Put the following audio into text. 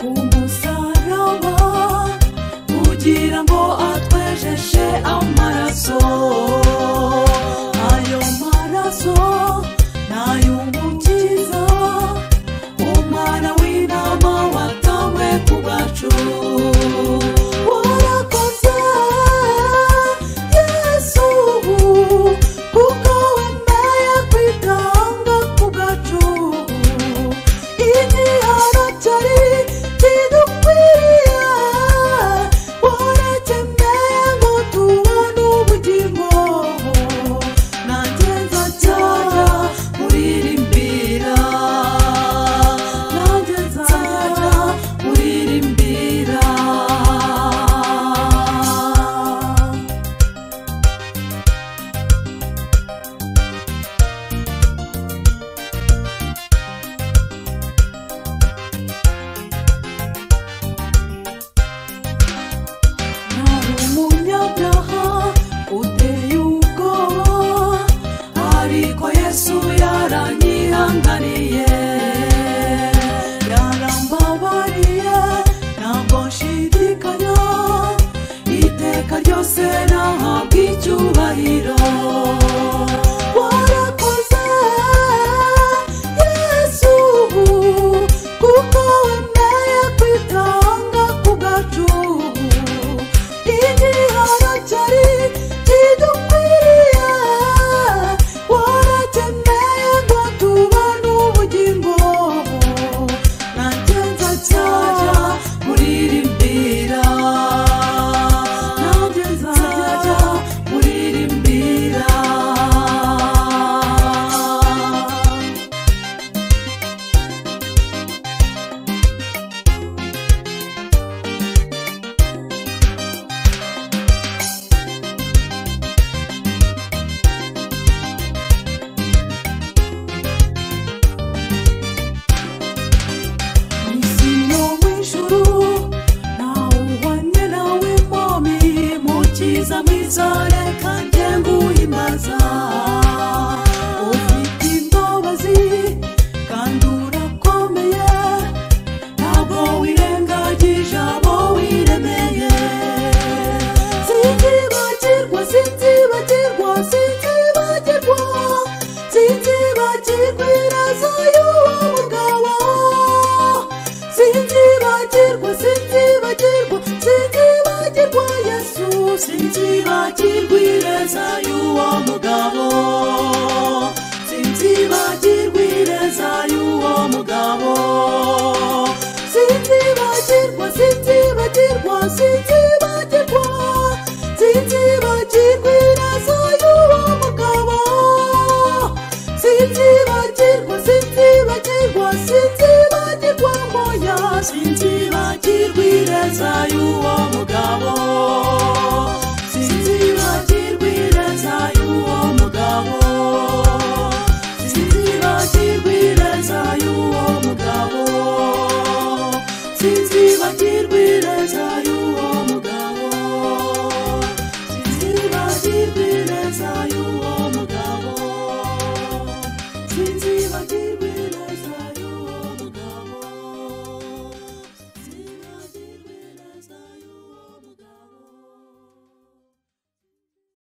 Como on sinzibagirwa ireza y'uwo mugabo.